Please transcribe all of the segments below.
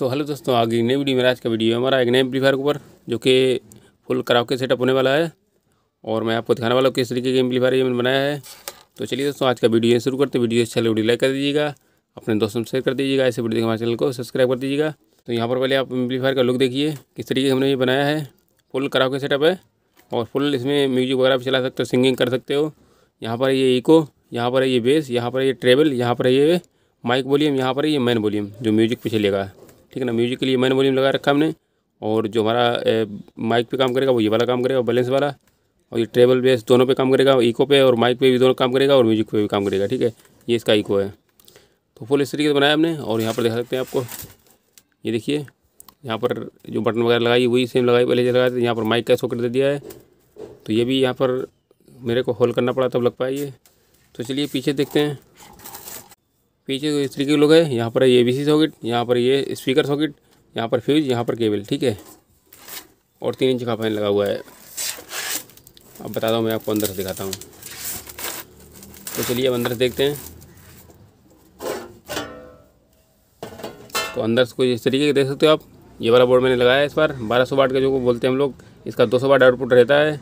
सो, hello दोस्तों आगे नई वीडियो मेरा, आज का वीडियो है हमारा एक नए एम्पलीफायर के ऊपर, जो कि फुल कराओके सेटअप होने वाला है। और मैं आपको दिखाने वाला हूँ किस तरीके के एम्पलीफायर ये मैंने बनाया है। तो चलिए दोस्तों, आज का वीडियो शुरू करते हैं। वीडियो अच्छा वीडियो लाइक कर दीजिएगा, अपने दोस्तों में शेयर कर दीजिएगा ऐसे वीडियो हमारे चैनल को सब्सक्राइब कर दीजिएगा। तो यहाँ पर पहले आप एम्पलीफायर का लुक देखिए, किस तरीके से हमने ये बनाया है। फुल कराओके सेटअप है, और फुल इसमें म्यूज़िक वगैरह भी चला सकते हो सिंगिंग कर सकते हो। यहाँ पर ये इको यहाँ पर है ये बेस यहाँ पर ये ट्रेबल यहाँ पर ये माइक वॉल्यूम यहाँ पर ये मैन वॉल्यूम जो म्यूज़िक पे चलेगा ठीक है ना म्यूज़िक के लिए मैंने वॉल्यूम लगा रखा हमने। और जो हमारा माइक पे काम करेगा वो ये वाला काम करेगा बैलेंस वाला। और ये ट्रेबल बेस दोनों पे काम करेगा इको पे और माइक पे भी दोनों काम करेगा और म्यूज़िक पे भी काम करेगा, ठीक है? ये इसका इको है। तो फुल इस तरीके से बनाया हमने और यहाँ पर दिखा सकते हैं आपको। ये देखिए, यहाँ पर जो बटन वगैरह लगाई, वही सेम लगाई, पहले जो लगाए थे, यहाँ पर माइक का सॉकेट दे दिया है। तो ये भी यहाँ पर मेरे को होल्ड करना पड़ा तब लग पाया ये। तो चलिए पीछे देखते हैं। पीछे तो इस तरीके के लोग हैं, यहाँ पर ये बी सॉकेट यहाँ पर ये स्पीकर सॉकेट यहाँ पर फ्यूज यहाँ पर केबल ठीक है? और तीन इंच का फ़ैन लगा हुआ है। अब बताता हूँ मैं आपको अंदर से दिखाता हूँ। तो चलिए अब अंदर से देखते हैं। तो अंदर से कोई इस तरीके के देख सकते हो आप। ये वाला बोर्ड मैंने लगाया है इस बार। बारह सौ वाट का जो बोलते हैं हम लोग, इसका दो सौ वाट आउटपुट रहता है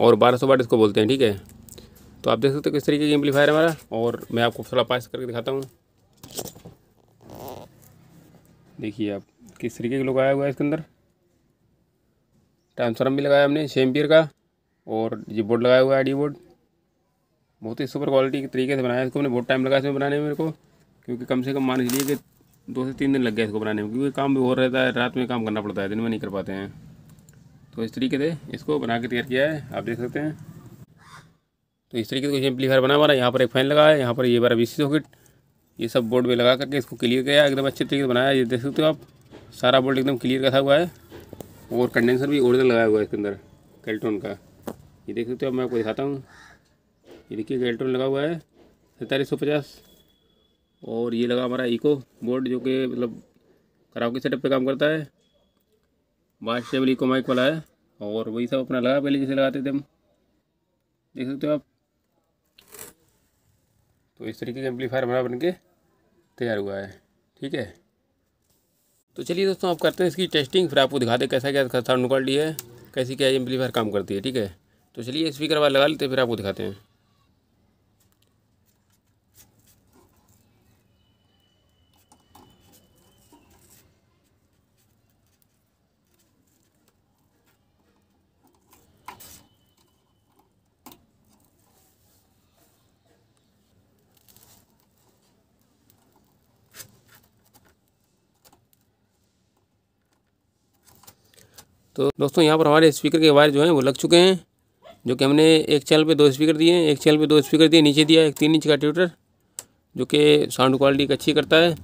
और बारह सौ वाट इसको बोलते हैं, ठीक है? तो आप देख सकते हो किस तरीके की एम्पलीफायर है हमारा। और मैं आपको थोड़ा पास करके दिखाता हूँ। देखिए आप किस तरीके का लोग आया हुआ है इसके अंदर। ट्रांसफार्म भी लगाया हमने छः का, और ये बोर्ड लगाया हुआ है आई बोर्ड। बहुत ही सुपर क्वालिटी के तरीके से बनाया इसको मैंने बहुत टाइम लगा इसमें बनाने में मेरे को, क्योंकि कम से कम मान लीजिए कि दो से तीन दिन लग गया इसको बनाने में, क्योंकि काम भी हो रहता है, रात में काम करना पड़ता है, दिन में नहीं कर पाते हैं। तो इस तरीके से इसको बना के तैयार किया है, आप देख सकते हैं। तो इस तरीके से कुछ एम्पलीफायर बना हमारा यहाँ पर एक फ़ैन लगा है, यहाँ पर ये बारह बीसी सॉकेट ये सब बोर्ड में लगा करके इसको क्लियर किया, एकदम अच्छे तरीके से बनाया। ये देख सकते हो आप, सारा बोर्ड एकदम क्लियर का था हुआ है। और कंडेंसर भी ओरिजिनल लगाया हुआ है इसके अंदर कैल्ट्रॉन का। ये देख सकते हो आप, मैं आपको दिखाता हूँ। ये देखिए कैल्ट्रॉन लगा हुआ है, सैंतालीस सौ पचास। और ये लगा हमारा इको बोर्ड जो कि मतलब कराओके सेटअप पे काम करता है। बाईस टेबल इको माइक वाला है, और वही सब अपना लगा, पहले जैसे लगाते थे हम। देख सकते हो आप तो इस तरीके का एम्पलीफायर हमारा बन के तैयार हुआ है, ठीक है? तो चलिए दोस्तों आप करते हैं इसकी टेस्टिंग फिर आपको दिखा दिखाते कैसा क्या साउंड क्वालिटी है, कैसी क्या एम्पलीफायर काम करती है, ठीक है? तो चलिए स्पीकर वाला लगा लेते हैं, फिर आपको दिखाते हैं। तो दोस्तों, यहाँ पर हमारे स्पीकर के वायर जो हैं, वो लग चुके हैं, जो कि हमने एक चैनल पे दो स्पीकर दिए एक चैनल पे दो स्पीकर दिए, नीचे दिया एक तीन इंच का ट्यूटर जो कि साउंड क्वालिटी अच्छी करता है।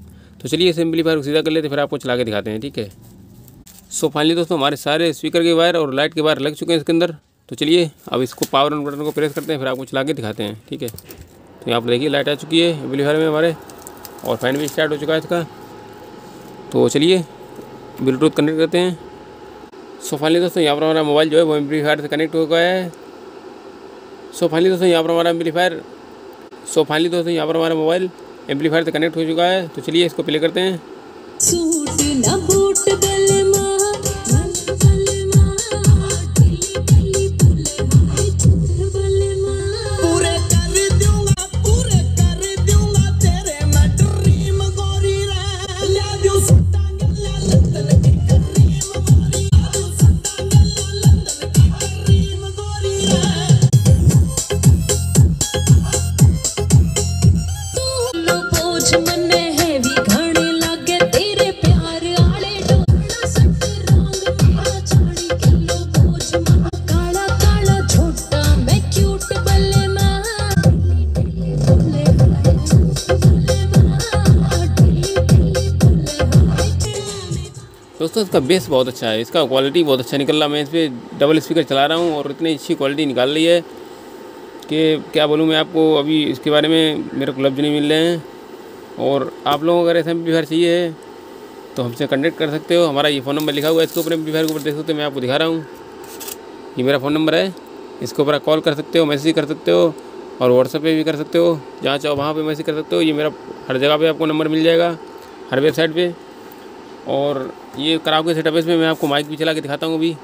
तो चलिए असेंबली फायर को सीधा कर लेते फिर आपको चला के दिखाते हैं, ठीक है? सो फाइनली दोस्तों, हमारे सारे स्पीकर के वायर और लाइट के वायर लग चुके हैं इसके अंदर। तो चलिए, अब इसको पावर ऑन बटन को प्रेस करते हैं, फिर आपको चला के दिखाते हैं, ठीक है? तो यहाँ पर देखिए लाइट आ चुकी है एम्पलीफायर में हमारे, और फ़ैन भी स्टार्ट हो चुका है इसका। तो चलिए ब्लूटूथ कनेक्ट करते हैं। सो फाइनली दोस्तों, यहाँ पर हमारा मोबाइल जो है वो एम्पलीफायर से कनेक्ट हो गया है। सो फाइनली दोस्तों, यहाँ पर हमारा एम्पलीफायर सो फाइनली दोस्तों, यहाँ पर हमारा मोबाइल एम्पलीफायर से कनेक्ट हो चुका है। तो चलिए इसको प्ले करते हैं। दोस्तों इसका बेस बहुत अच्छा है। इसका क्वालिटी बहुत अच्छा निकल रहा मैं इस पर डबल स्पीकर चला रहा हूँ और इतनी अच्छी क्वालिटी निकाल रही है कि क्या बोलूँ मैं आपको, अभी इसके बारे में मेरे को लफ्ज नहीं मिल रहे हैं। और आप लोगों को अगर ऐसा एम्पलीफायर चाहिए तो हमसे कनेक्ट कर सकते हो। हमारा ये फ़ोन नंबर लिखा हुआ है। इसके ऊपर एम्पलीफायर के ऊपर देख सकते हो, मैं आपको दिखा रहा हूँ। ये मेरा फ़ोन नंबर है। इसके ऊपर आप कॉल कर सकते हो मैसेज कर सकते हो और व्हाट्सएप पे भी कर सकते हो। जहाँ चाहो वहाँ पे मैसेज कर सकते हो। ये मेरा, हर जगह पे आपको नंबर मिल जाएगा। हर वेबसाइट पे। और ये कराओगे सेटअप इसमें मैं आपको माइक भी चला के दिखाता हूँ अभी।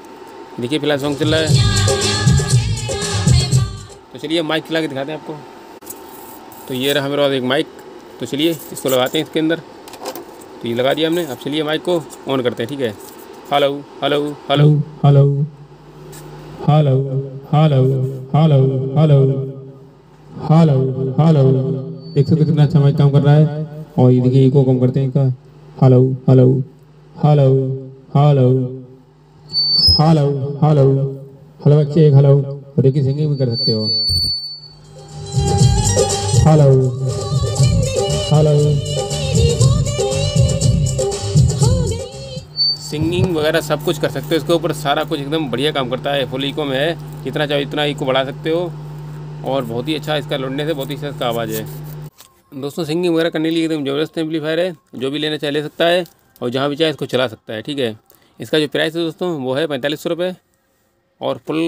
देखिए, फ़िलहाल सॉन्ग चल रहा है। तो चलिए माइक चला के दिखाते हैं आपको। तो ये रहा मेरे पास एक माइक तो चलिए, इसको लगाते हैं इसके अंदर। तो ये लगा दिया हमने। अब चलिए माइक को ऑन करते हैं, ठीक है? Hello hello hello hello hello hello hello hello hello hello देख सकते कितना अच्छा माइक काम कर रहा है। और ये देखिए इको कम करते हैं इनका। Hello hello hello hello hello hello hello बच्चे एक हेलो और देखिए सिंगिंग भी कर सकते हो। हेलो हेलो सिंगिंग वगैरह सब कुछ कर सकते हो। इसके ऊपर सारा कुछ एकदम बढ़िया काम करता है। फुल इको में है। जितना चाहो इतना इको बढ़ा सकते हो। और बहुत ही अच्छा इसका लौटने से बहुत ही अच्छा इसका आवाज़ है। दोस्तों, सिंगिंग वगैरह करने के लिए एकदम ज़बरदस्त एम्पलीफायर है। जो भी लेना चाहे ले सकता है और जहाँ भी चाहे इसको चला सकता है, ठीक है? इसका जो प्राइस है दोस्तों, वो है पैंतालीस सौ रुपये और फुल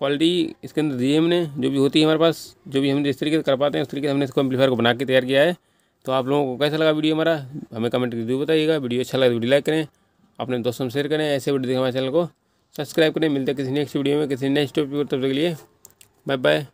क्वालिटी इसके अंदर दी है हमने जो भी होती है हमारे पास, जो भी हम जिस तरीके से कर पाते हैं, उस तरीके से हमने इसको एम्पलीफायर को बना के तैयार किया है। तो आप लोगों को कैसा लगा वीडियो हमारा? हमें कमेंट करके ज़रूर बताइएगा। वीडियो अच्छा लगा तो वीडियो लाइक करें, अपने दोस्तों में शेयर करें, ऐसे वीडियो देखें हमारे चैनल को सब्सक्राइब करें। मिलते हैं किसी नेक्स्ट वीडियो में, किसी नेक्स्ट टॉपिक तब तक के लिए बाय बाय